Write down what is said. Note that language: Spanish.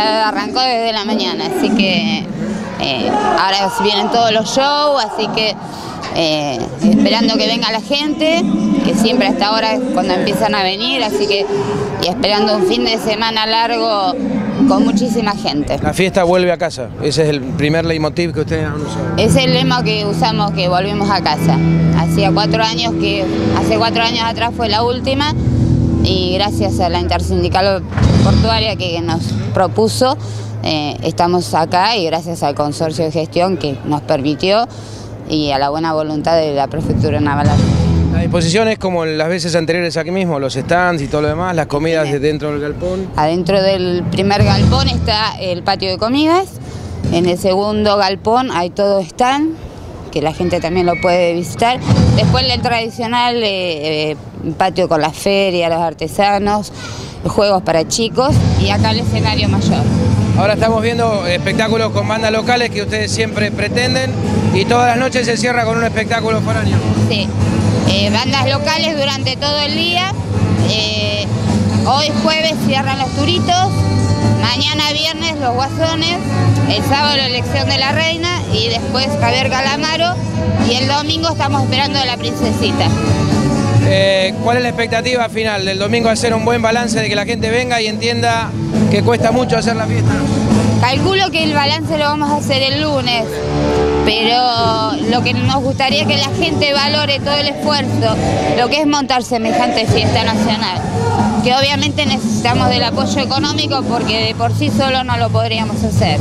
ya arrancó desde la mañana, así que eh, ahora vienen todos los shows, así que eh, esperando que venga la gente, que siempre hasta ahora es cuando empiezan a venir, así que y esperando un fin de semana largo con muchísima gente. La fiesta vuelve a casa, ese es el primer leitmotiv que ustedes han usado. Es el lema que usamos que volvemos a casa. Hacía cuatro años que, hace cuatro años atrás fue la última y gracias a la intersindical portuaria que nos propuso, eh, estamos acá y gracias al consorcio de gestión que nos permitió y a la buena voluntad de la prefectura naval. La disposición es como las veces anteriores aquí mismo, los stands y todo lo demás, las comidas de dentro del galpón. Adentro del primer galpón está el patio de comidas, en el segundo galpón hay todo stand, que la gente también lo puede visitar. Después el tradicional eh, eh, patio con la feria, los artesanos, juegos para chicos y acá el escenario mayor. Ahora estamos viendo espectáculos con bandas locales que ustedes siempre pretenden y todas las noches se cierra con un espectáculo foráneo. Sí, eh, bandas locales durante todo el día. Eh, hoy jueves cierran los turitos, mañana viernes los guasones, el sábado la elección de la reina y después Javier Calamaro y el domingo estamos esperando a la princesita. Eh, ¿Cuál es la expectativa final del domingo? Hacer un buen balance de que la gente venga y entienda que cuesta mucho hacer la fiesta. Calculo que el balance lo vamos a hacer el lunes, pero lo que nos gustaría es que la gente valore todo el esfuerzo, lo que es montar semejante fiesta nacional, que obviamente necesitamos del apoyo económico porque de por sí solo no lo podríamos hacer.